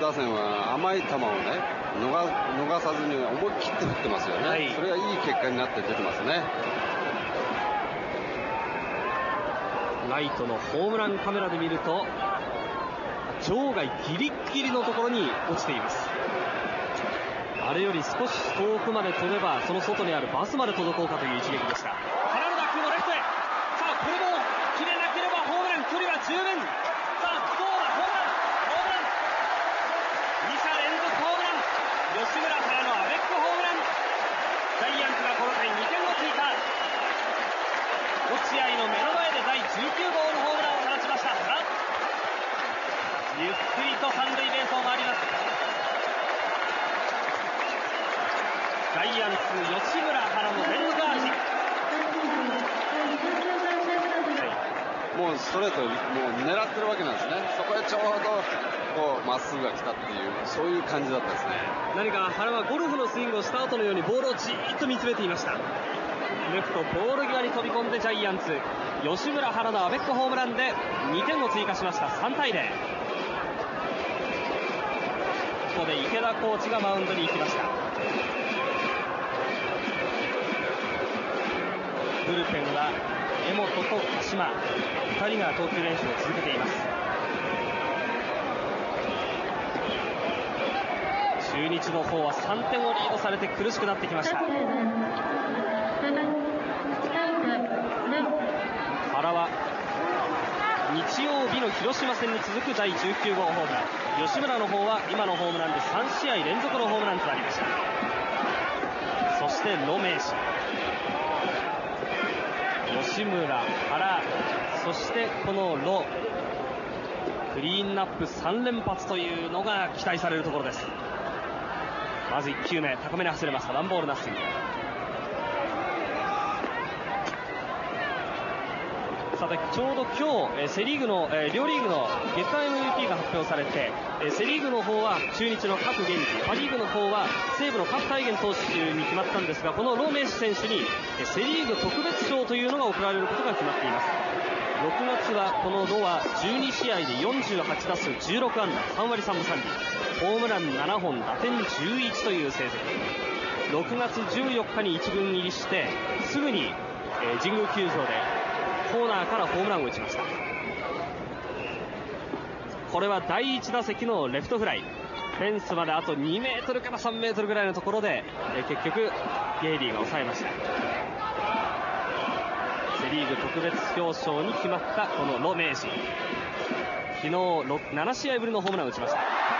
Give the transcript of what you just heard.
打線は甘い球をね逃逃さずに思い切って振ってますよね、はい、それがいい結果になって出てますね。ライトのホームランカメラで見ると場外ギリギリのところに落ちています。あれより少し遠くまで飛べばその外にあるバスまで届こうかという一撃でした。原の打球のレフトへ。さあこれも切れなければホームラン距離は十分さあどうだホームランホームラン2者連続ホームラン吉村からのアベックホームランジャイアンツがこの回2点を追加落合の目の前で第19号のホームランを放ちました。原ゆっくりと三塁ベースを回ります。ジャイアンツ吉村からの連続アーチもうストレートもう狙ってるわけなんですね。そこへちょうどこうまっすぐが来たっていうそういう感じだったですね。何か原はゴルフのスイングをした後のようにボールをじーっと見つめていました。レフトポール際に飛び込んでジャイアンツ。吉村原のアベックホームランで2点を追加しました。3対0ここで池田コーチがマウンドに行きました。ブルペンは江本と鹿島2人が投球練習を続けています。中日の方は3点をリードされて苦しくなってきました。原は日曜日の広島戦に続く第19号ホームラン。吉村の方は今のホームランで3試合連続のホームランとなりました。そしてロメイ西村、原、そしてこのロ、クリーンナップ3連発というのが期待されるところです。まず1球目、高めに走れました。ワンボールナッシング。さてちょうど今日、セ・リーグの、両リーグの月間 MVP が発表されて、セ・リーグの方は中日の各元気パ・リーグの方は西武の各大元投手に決まったんですがこのローメイシ選手にセ・リーグ特別賞というのが贈られることが決まっています。6月はこのロは12試合で48打数16安打3割3分3厘ホームラン7本打点11という成績。6月14日に1軍入りしてすぐに、神宮球場でコーナーからホームランを打ちました。これは第1打席のレフトフライ。フェンスまであと2メートルから3メートルぐらいのところで、え結局ゲイリーが抑えました。セ・リーグ特別表彰に決まったこのロメージ。昨日7試合ぶりのホームランを打ちました。